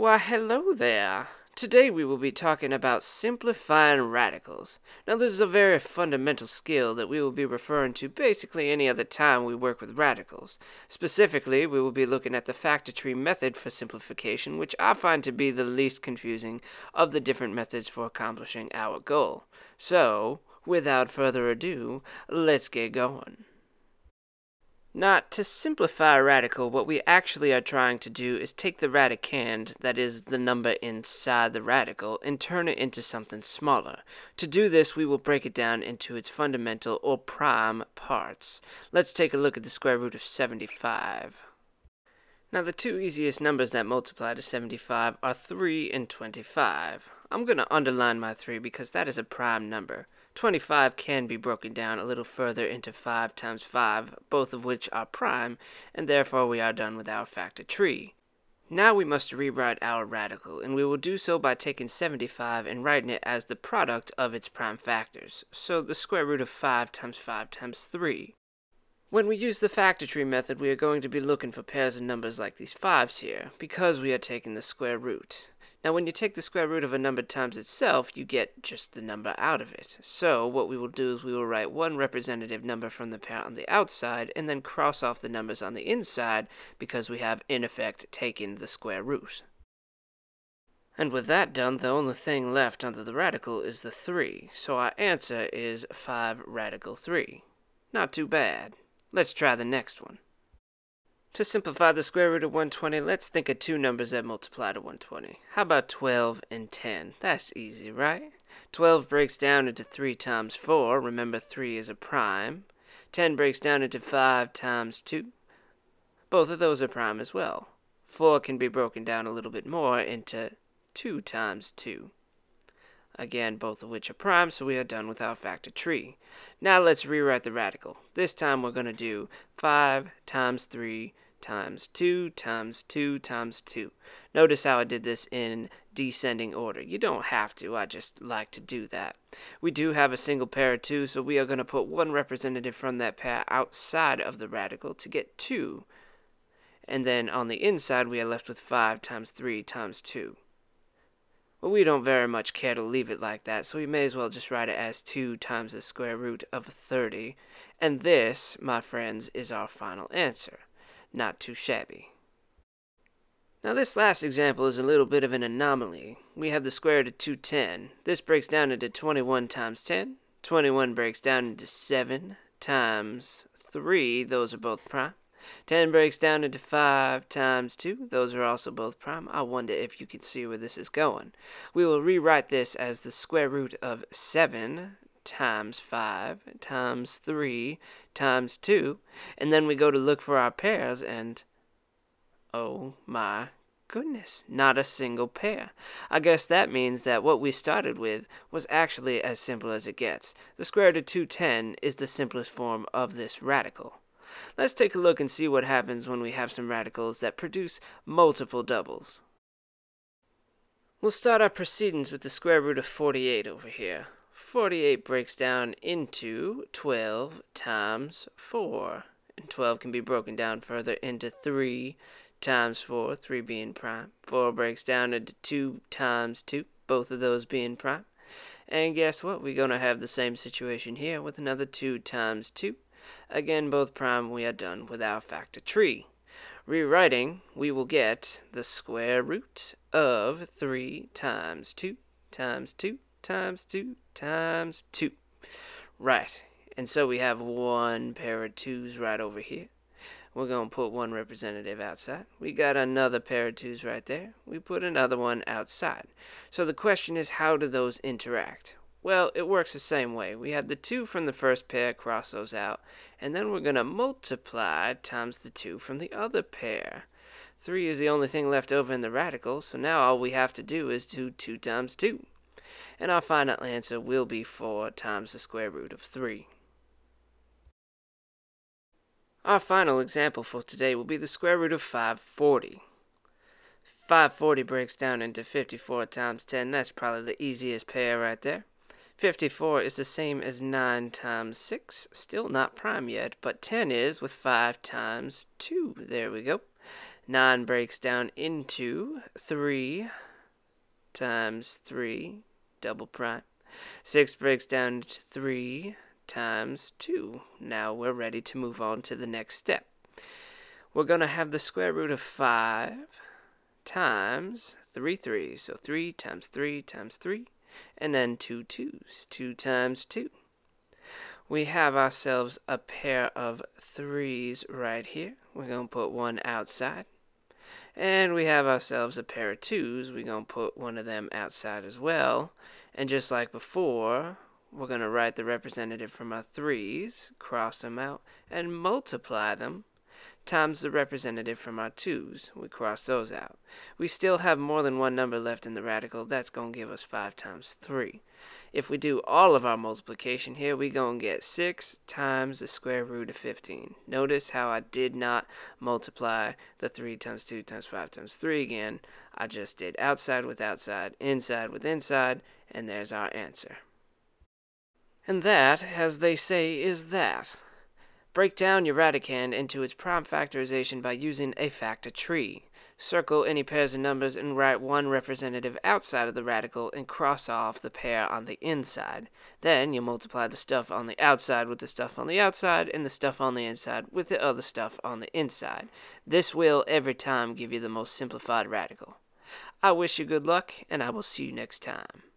Why, hello there. Today we will be talking about simplifying radicals. Now, this is a very fundamental skill that we will be referring to basically any other time we work with radicals. Specifically, we will be looking at the factor tree method for simplification, which I find to be the least confusing of the different methods for accomplishing our goal. So, without further ado, let's get going. Now, to simplify radical, what we actually are trying to do is take the radicand, that is, the number inside the radical, and turn it into something smaller. To do this, we will break it down into its fundamental or prime parts. Let's take a look at the square root of 75. Now, the two easiest numbers that multiply to 75 are 3 and 25. I'm going to underline my 3 because that is a prime number. 25 can be broken down a little further into 5 times 5, both of which are prime, and therefore we are done with our factor tree. Now we must rewrite our radical, and we will do so by taking 75 and writing it as the product of its prime factors, so the square root of 5 times 5 times 3. When we use the factor tree method, we are going to be looking for pairs of numbers like these 5s here, because we are taking the square root. Now, when you take the square root of a number times itself, you get just the number out of it. So, what we will do is we will write one representative number from the pair on the outside, and then cross off the numbers on the inside, because we have, in effect, taken the square root. And with that done, the only thing left under the radical is the 3, so our answer is 5 radical 3. Not too bad. Let's try the next one. To simplify the square root of 120, let's think of two numbers that multiply to 120. How about 12 and 10? That's easy, right? 12 breaks down into 3 times 4. Remember, 3 is a prime. 10 breaks down into 5 times 2. Both of those are prime as well. 4 can be broken down a little bit more into 2 times 2. Again, both of which are prime, so we are done with our factor tree. Now let's rewrite the radical. This time we're going to do 5 times 3 times 2 times 2 times 2. Notice how I did this in descending order. You don't have to, I just like to do that. We do have a single pair of 2, so we are going to put one representative from that pair outside of the radical to get 2. And then on the inside we are left with 5 times 3 times 2. Well, we don't very much care to leave it like that, so we may as well just write it as 2 times the square root of 30. And this, my friends, is our final answer. Not too shabby. Now this last example is a little bit of an anomaly. We have the square root of 210. This breaks down into 21 times 10. 21 breaks down into 7 times 3. Those are both prime. 10 breaks down into 5 times 2. Those are also both prime. I wonder if you can see where this is going. We will rewrite this as the square root of 7 times 5 times 3 times 2. And then we go to look for our pairs and... Oh my goodness, not a single pair. I guess that means that what we started with was actually as simple as it gets. The square root of 210 is the simplest form of this radical. Let's take a look and see what happens when we have some radicals that produce multiple doubles. We'll start our proceedings with the square root of 48 over here. 48 breaks down into 12 times 4. And 12 can be broken down further into 3 times 4, 3 being prime. 4 breaks down into 2 times 2, both of those being prime. And guess what? We're going to have the same situation here with another 2 times 2. Again, both prime, we are done with our factor tree. Rewriting, we will get the square root of 3 times 2 times 2 times 2 times 2. Right, and so we have one pair of 2's right over here. We're going to put one representative outside. We got another pair of 2's right there. We put another one outside. So the question is, how do those interact? Well, it works the same way. We have the 2 from the first pair, cross those out, and then we're going to multiply times the 2 from the other pair. 3 is the only thing left over in the radical, so now all we have to do is do 2 times 2. And our final answer will be 4 times the square root of 3. Our final example for today will be the square root of 540. 540 breaks down into 54 times 10. That's probably the easiest pair right there. 54 is the same as 9 times 6. Still not prime yet, but 10 is with 5 times 2. There we go. 9 breaks down into 3 times 3, double prime. 6 breaks down to 3 times 2. Now we're ready to move on to the next step. We're going to have the square root of 5 times 3 3. So 3 times 3 times 3. And then two twos. 2 times 2. We have ourselves a pair of 3's right here. We're going to put one outside. And we have ourselves a pair of 2's. We're going to put one of them outside as well. And just like before, we're going to write the representative from our 3's, cross them out, and multiply them times the representative from our 2's. We cross those out. We still have more than one number left in the radical. That's going to give us 5 times 3. If we do all of our multiplication here, we're going to get 6 times the square root of 15. Notice how I did not multiply the 3 times 2 times 5 times 3 again. I just did outside with outside, inside with inside, and there's our answer. And that, as they say, is that. Break down your radicand into its prime factorization by using a factor tree. Circle any pairs of numbers and write one representative outside of the radical and cross off the pair on the inside. Then you multiply the stuff on the outside with the stuff on the outside and the stuff on the inside with the other stuff on the inside. This will every time give you the most simplified radical. I wish you good luck, and I will see you next time.